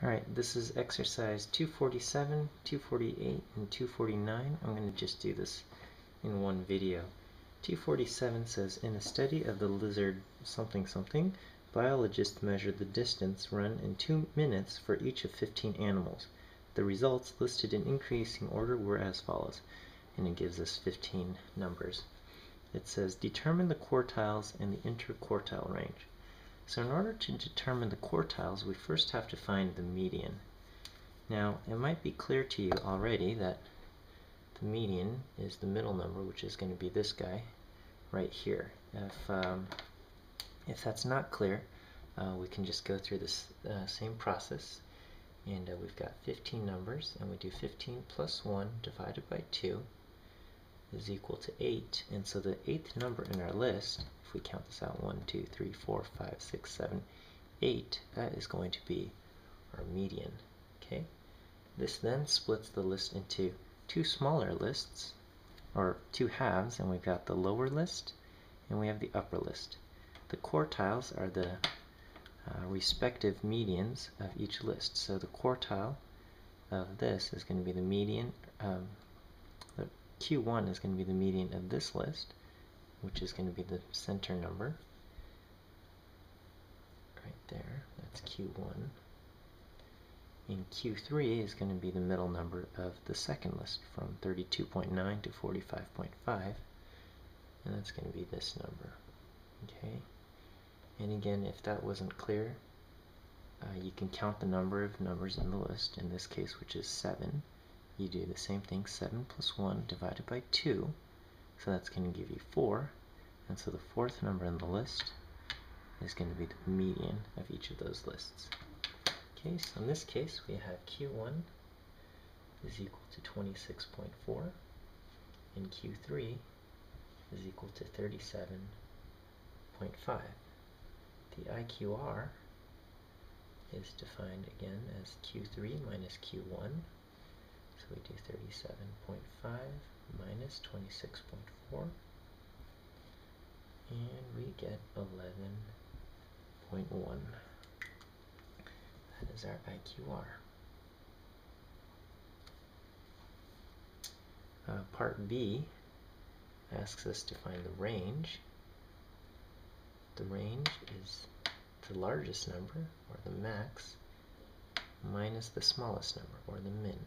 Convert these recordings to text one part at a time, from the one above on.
Alright, this is exercise 247, 248, and 249. I'm going to just do this in one video. 247 says, in a study of the lizard something something, biologists measured the distance run in 2 minutes for each of 15 animals. The results listed in increasing order were as follows, and it gives us 15 numbers. It says, determine the quartiles and the interquartile range. So in order to determine the quartiles, we first have to find the median. Now, it might be clear to you already that the median is the middle number, which is going to be this guy right here. If, um, if that's not clear, uh, we can just go through this uh, same process. And uh, we've got 15 numbers, and we do 15 plus 1 divided by 2 is equal to 8. And so the eighth number in our list if we count this out, 1, 2, 3, 4, 5, 6, 7, 8, that is going to be our median. Okay. This then splits the list into two smaller lists, or two halves, and we've got the lower list and we have the upper list. The quartiles are the uh, respective medians of each list. So the quartile of this is going to be the median, um, Q1 is going to be the median of this list, which is going to be the center number right there. That's Q1. And Q3 is going to be the middle number of the second list from 32.9 to 45.5. And that's going to be this number. Okay. And again, if that wasn't clear, uh, you can count the number of numbers in the list, in this case, which is 7. You do the same thing, 7 plus 1 divided by 2 so that's going to give you 4. And so the fourth number in the list is going to be the median of each of those lists. Okay, so in this case we have Q1 is equal to 26.4 and Q3 is equal to 37.5. The IQR is defined again as Q3 minus Q1. So we do 37.5 minus 26.4 and we get 11.1 that is our IQR uh, part B asks us to find the range. The range is the largest number or the max minus the smallest number or the min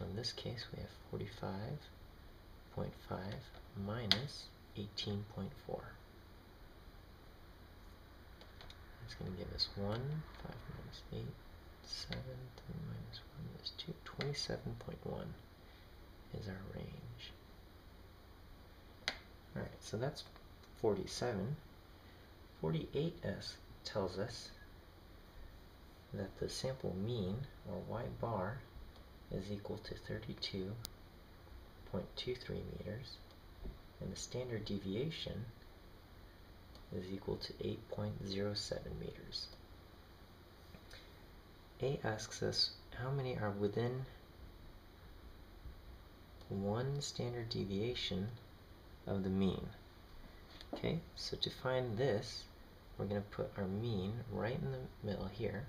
so in this case, we have 45.5 minus 18.4. That's going to give us 1, 5 minus 8, 7, 3 minus 1 is 2, 27.1 is our range. Alright, so that's 47. 48s tells us that the sample mean, or y bar, is equal to 32.23 meters and the standard deviation is equal to 8.07 meters. A asks us how many are within one standard deviation of the mean. Okay, so to find this, we're going to put our mean right in the middle here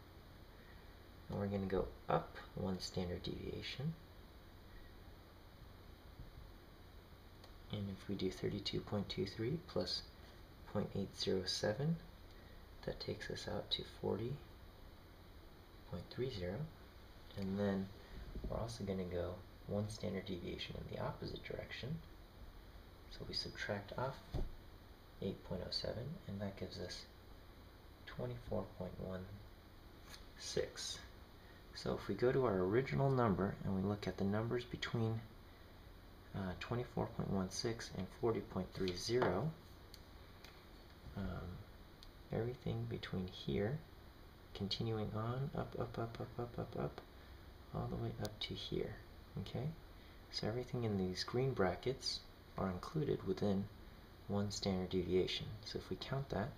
and we're going to go up one standard deviation. And if we do 32.23 plus 0.807, that takes us out to 40.30. And then we're also going to go one standard deviation in the opposite direction. So we subtract off 8.07, and that gives us 24.16. So if we go to our original number and we look at the numbers between uh, 24.16 and 40.30, um, everything between here, continuing on, up, up, up, up, up, up, up, all the way up to here, okay? So everything in these green brackets are included within one standard deviation. So if we count that,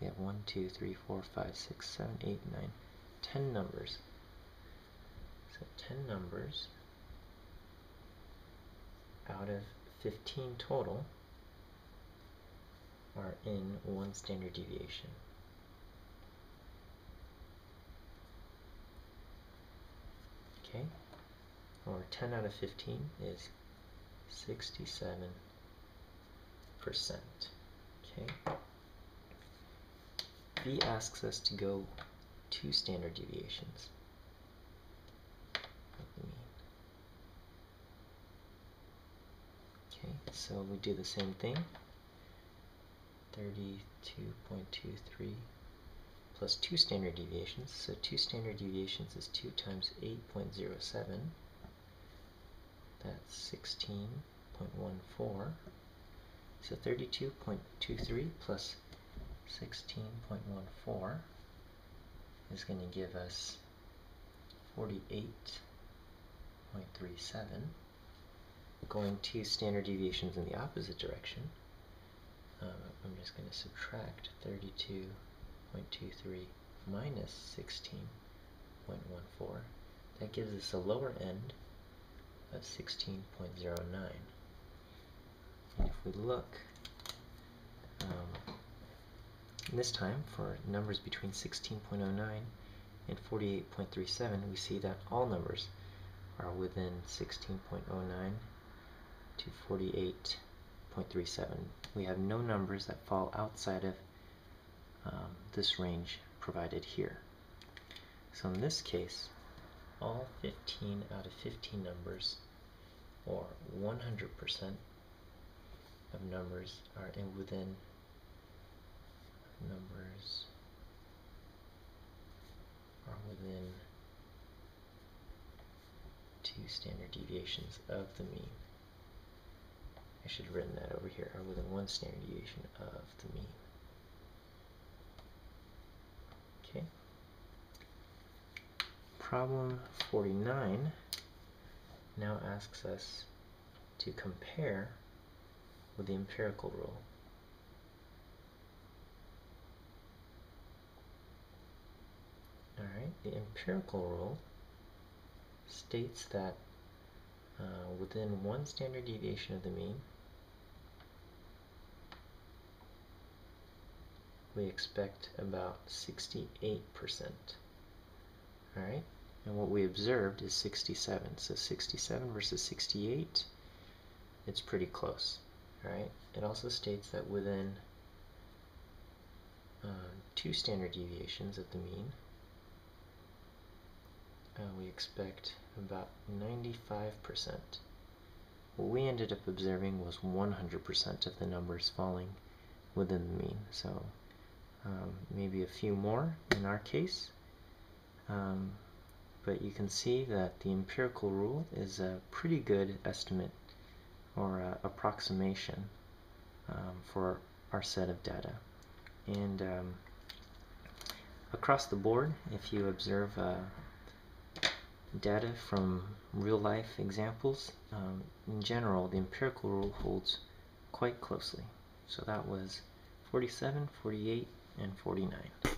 we have 1, 2, 3, 4, 5, 6, 7, 8, 9, 10 numbers got 10 numbers out of 15 total are in one standard deviation. Okay, or 10 out of 15 is 67%. Okay, B asks us to go two standard deviations. Okay, so we do the same thing. 32.23 plus 2 standard deviations. So 2 standard deviations is 2 times 8.07. That's 16.14. So 32.23 plus 16.14 is going to give us 48.37. Going two standard deviations in the opposite direction, um, I'm just going to subtract 32.23 minus 16.14. That gives us a lower end of 16.09. And if we look, um, this time for numbers between 16.09 and 48.37, we see that all numbers are within 16.09 to 48.37. We have no numbers that fall outside of um, this range provided here. So in this case, all 15 out of 15 numbers, or 100% of numbers, are in within numbers are within two standard deviations of the mean. I should have written that over here, are within one standard deviation of the mean. Okay. Problem 49 now asks us to compare with the empirical rule. Alright, the empirical rule states that uh, within one standard deviation of the mean, we expect about 68%. Alright, and what we observed is 67. So 67 versus 68, it's pretty close. Alright, it also states that within uh, two standard deviations of the mean, uh, we expect about 95%. What we ended up observing was 100% of the numbers falling within the mean. So um, maybe a few more in our case. Um, but you can see that the empirical rule is a pretty good estimate or uh, approximation um, for our set of data. And um, across the board, if you observe uh, data from real life examples, um, in general, the empirical rule holds quite closely. So that was 47, 48, and 49.